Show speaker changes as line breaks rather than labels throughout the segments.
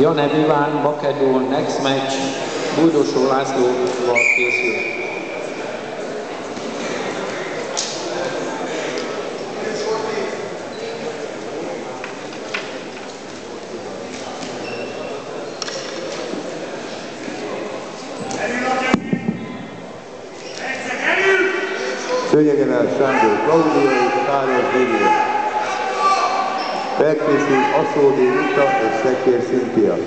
Janev Iván, Bakedó, Next Match, Bújdosó Lászlóval készül.
Szőnyegenel Sándor Klaudia és Károly Vilja. Felkészül Aszódi Rita és Szekér Szintia.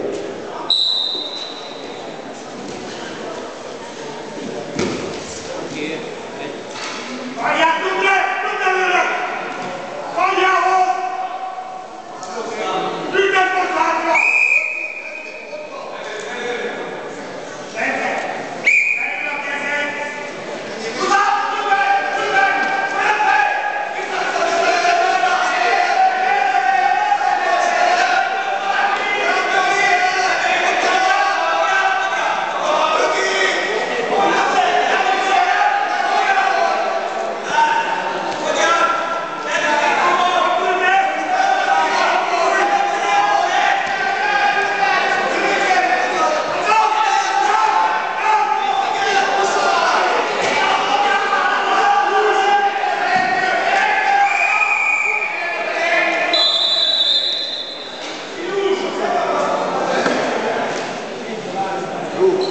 groups